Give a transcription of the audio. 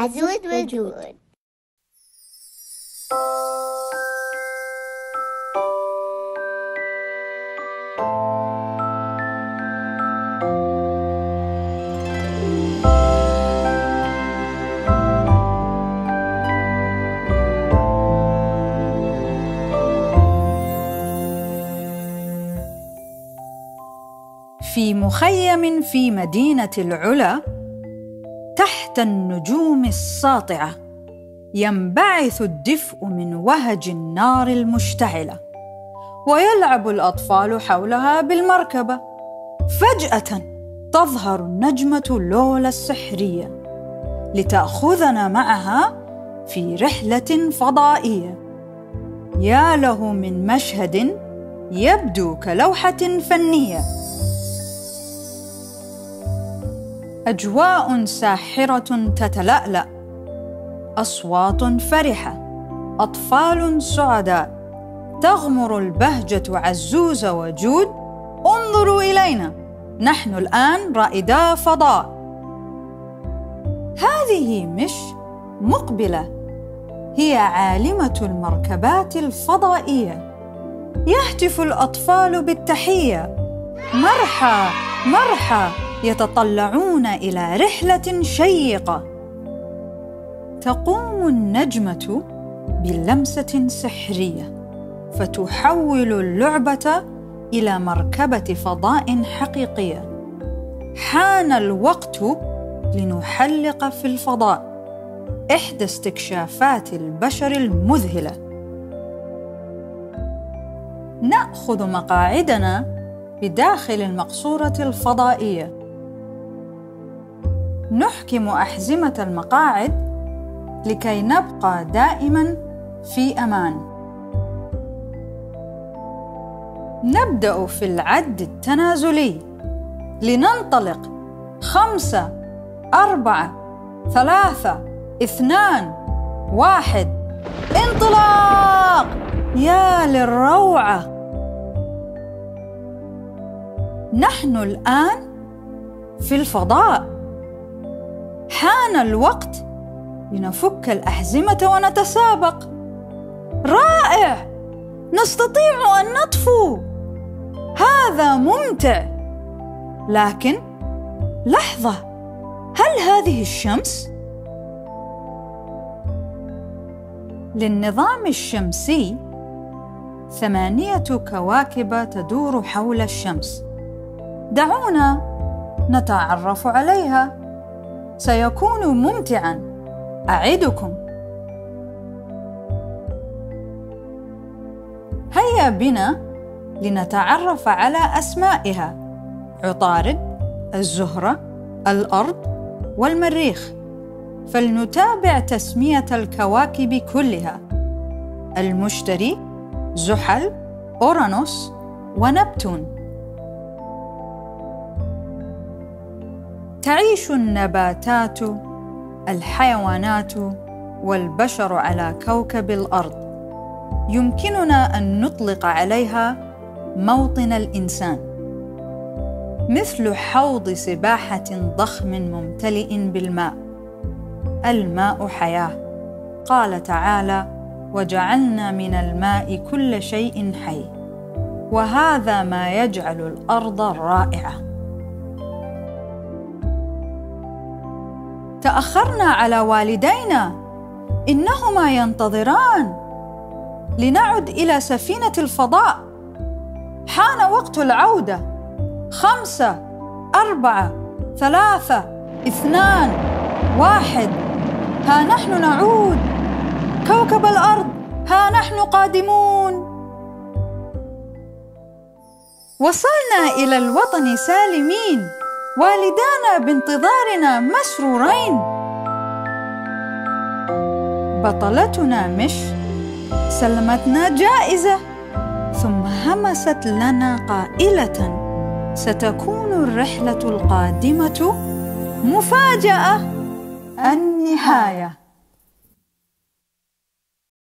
عزود وجود في مخيم في مدينة العلا تحت النجوم الساطعة ينبعث الدفء من وهج النار المشتعلة ويلعب الأطفال حولها بالمركبة. فجأة تظهر النجمة لولا السحرية لتأخذنا معها في رحلة فضائية. يا له من مشهد يبدو كلوحة فنية. أجواء ساحرة تتلألأ. أصوات فرحة أطفال سعداء. تغمر البهجة عزوز وجود. انظروا إلينا نحن الآن رائدا فضاء. هذه مش مقبلة هي عالمة المركبات الفضائية. يهتف الأطفال بالتحية. مرحى مرحى. يتطلعون إلى رحلة شيقة. تقوم النجمة بلمسة سحرية فتحول اللعبة إلى مركبة فضاء حقيقية. حان الوقت لنحلق في الفضاء إحدى استكشافات البشر المذهلة. نأخذ مقاعدنا بداخل المقصورة الفضائية. نحكم أحزمة المقاعد لكي نبقى دائما في أمان. نبدأ في العد التنازلي. لننطلق. خمسة أربعة ثلاثة اثنان واحد. انطلاق! يا للروعة! نحن الآن في الفضاء. حان الوقت لنفك الأحزمة ونتسابق. رائع! نستطيع أن نطفو. هذا ممتع. لكن لحظة هل هذه الشمس؟ للنظام الشمسي ثمانية كواكب تدور حول الشمس. دعونا نتعرف عليها. سيكون ممتعا. أعدكم. هيا بنا لنتعرف على أسمائها. عطارد الزهرة الأرض والمريخ. فلنتابع تسمية الكواكب كلها. المشتري زحل أورانوس ونبتون. تعيش النباتات الحيوانات والبشر على كوكب الأرض. يمكننا أن نطلق عليها موطن الإنسان. مثل حوض سباحة ضخم ممتلئ بالماء. الماء حياة. قال تعالى وجعلنا من الماء كل شيء حي وهذا ما يجعل الأرض رائعة. تأخرنا على والدينا. إنهما ينتظران. لنعد إلى سفينة الفضاء. حان وقت العودة. خمسة أربعة ثلاثة اثنان واحد. ها نحن نعود. كوكب الأرض. ها نحن قادمون. وصلنا إلى الوطن سالمين. والدانا بانتظارنا مسرورين. بطلتنا مش سلمتنا جائزة ثم همست لنا قائلة ستكون الرحلة القادمة مفاجأة النهاية.